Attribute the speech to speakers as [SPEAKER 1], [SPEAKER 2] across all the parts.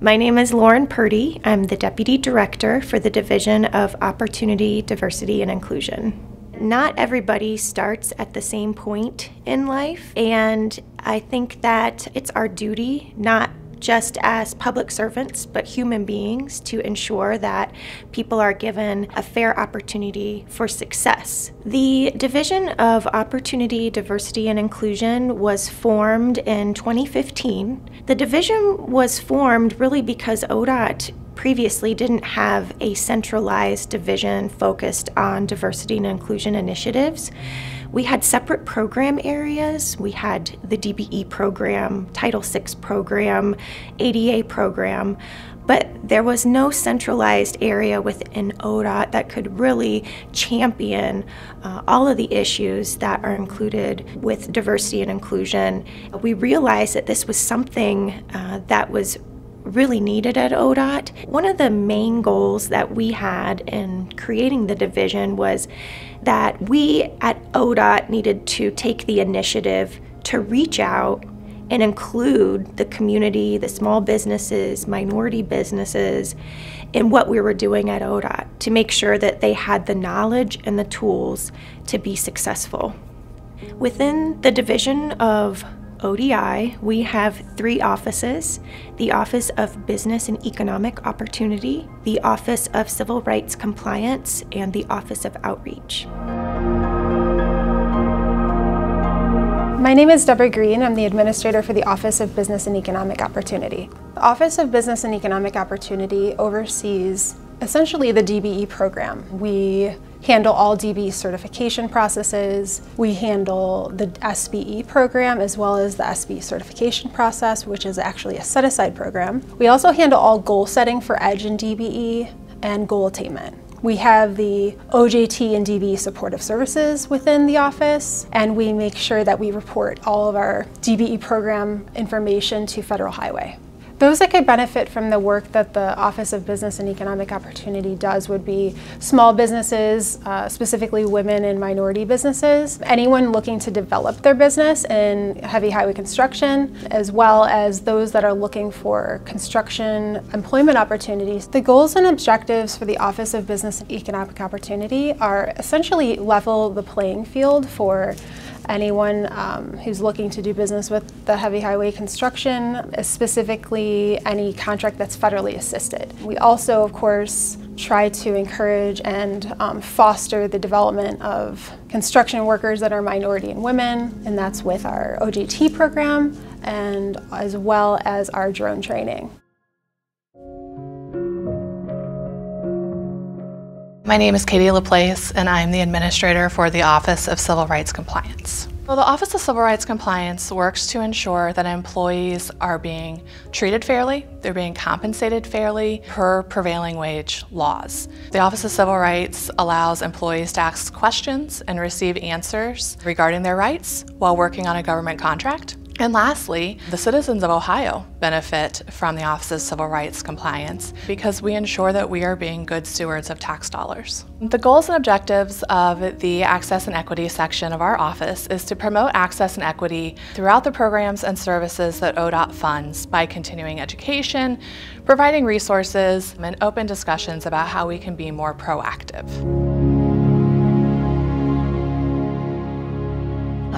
[SPEAKER 1] My name is Lauren Purdy. I'm the Deputy Director for the Division of Opportunity, Diversity, and Inclusion. Not everybody starts at the same point in life, and I think that it's our duty, not just as public servants, but human beings to ensure that people are given a fair opportunity for success. The Division of Opportunity, Diversity, and Inclusion was formed in 2015. The division was formed really because ODOT previously didn't have a centralized division focused on diversity and inclusion initiatives. We had separate program areas. We had the DBE program, Title VI program, ADA program, but there was no centralized area within ODOT that could really champion uh, all of the issues that are included with diversity and inclusion. We realized that this was something uh, that was really needed at ODOT. One of the main goals that we had in creating the division was that we at ODOT needed to take the initiative to reach out and include the community, the small businesses, minority businesses in what we were doing at ODOT to make sure that they had the knowledge and the tools to be successful. Within the division of ODI, we have three offices the Office of Business and Economic Opportunity, the Office of Civil Rights Compliance, and the Office of Outreach.
[SPEAKER 2] My name is Deborah Green. I'm the administrator for the Office of Business and Economic Opportunity. The Office of Business and Economic Opportunity oversees essentially the DBE program. We handle all DB certification processes. We handle the SBE program as well as the SB certification process, which is actually a set-aside program. We also handle all goal setting for EDGE and DBE and goal attainment. We have the OJT and DB supportive services within the office, and we make sure that we report all of our DBE program information to Federal Highway. Those that could benefit from the work that the Office of Business and Economic Opportunity does would be small businesses, uh, specifically women and minority businesses, anyone looking to develop their business in heavy highway construction, as well as those that are looking for construction employment opportunities. The goals and objectives for the Office of Business and Economic Opportunity are essentially level the playing field for anyone um, who's looking to do business with the heavy highway construction, specifically any contract that's federally assisted. We also, of course, try to encourage and um, foster the development of construction workers that are minority and women, and that's with our OJT program and as well as our drone training.
[SPEAKER 3] My name is Katie Laplace, and I'm the administrator for the Office of Civil Rights Compliance. Well, the Office of Civil Rights Compliance works to ensure that employees are being treated fairly, they're being compensated fairly per prevailing wage laws. The Office of Civil Rights allows employees to ask questions and receive answers regarding their rights while working on a government contract. And lastly, the citizens of Ohio benefit from the Office of Civil Rights Compliance because we ensure that we are being good stewards of tax dollars. The goals and objectives of the Access and Equity section of our office is to promote access and equity throughout the programs and services that ODOT funds by continuing education, providing resources, and open discussions about how we can be more proactive.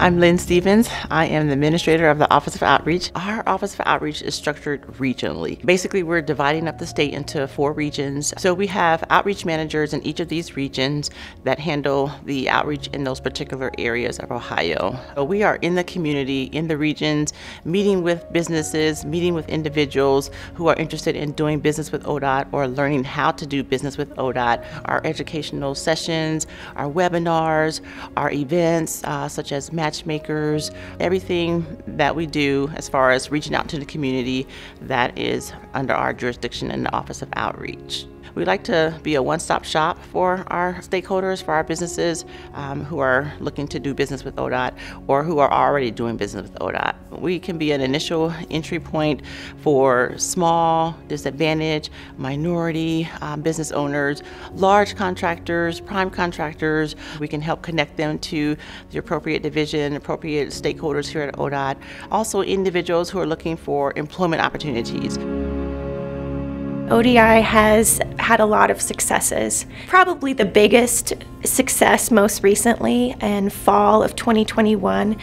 [SPEAKER 4] I'm Lynn Stevens. I am the administrator of the Office of Outreach. Our Office of Outreach is structured regionally. Basically, we're dividing up the state into four regions. So we have outreach managers in each of these regions that handle the outreach in those particular areas of Ohio. So we are in the community, in the regions, meeting with businesses, meeting with individuals who are interested in doing business with ODOT or learning how to do business with ODOT. Our educational sessions, our webinars, our events, uh, such as match matchmakers, everything that we do as far as reaching out to the community that is under our jurisdiction in the Office of Outreach. We like to be a one-stop shop for our stakeholders, for our businesses um, who are looking to do business with ODOT or who are already doing business with ODOT. We can be an initial entry point for small, disadvantaged, minority um, business owners, large contractors, prime contractors. We can help connect them to the appropriate division, appropriate stakeholders here at ODOT. Also individuals who are looking for employment opportunities.
[SPEAKER 1] ODI has had a lot of successes. Probably the biggest success most recently in fall of 2021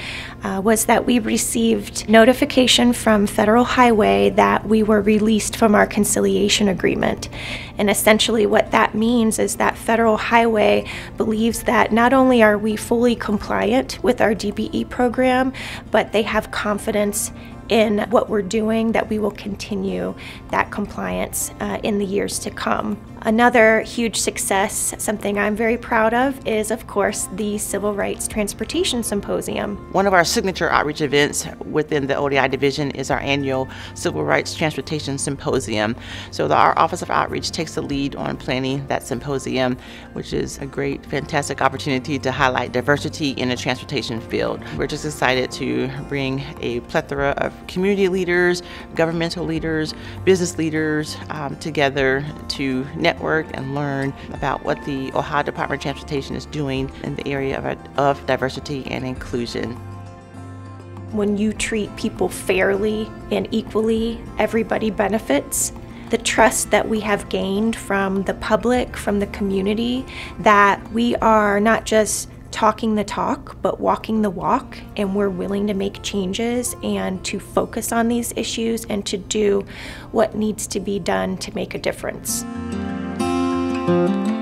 [SPEAKER 1] uh, was that we received notification from Federal Highway that we were released from our conciliation agreement. And essentially, what that means is that Federal Highway believes that not only are we fully compliant with our DBE program, but they have confidence in what we're doing that we will continue that compliance uh, in the years to come. Another huge success, something I'm very proud of, is of course the Civil Rights Transportation Symposium.
[SPEAKER 4] One of our signature outreach events within the ODI division is our annual Civil Rights Transportation Symposium. So the, our Office of Outreach takes the lead on planning that symposium, which is a great, fantastic opportunity to highlight diversity in the transportation field. We're just excited to bring a plethora of community leaders, governmental leaders, business leaders um, together to network and learn about what the Ohio Department of Transportation is doing in the area of, of diversity and inclusion.
[SPEAKER 1] When you treat people fairly and equally, everybody benefits the trust that we have gained from the public, from the community, that we are not just talking the talk, but walking the walk, and we're willing to make changes and to focus on these issues and to do what needs to be done to make a difference thank you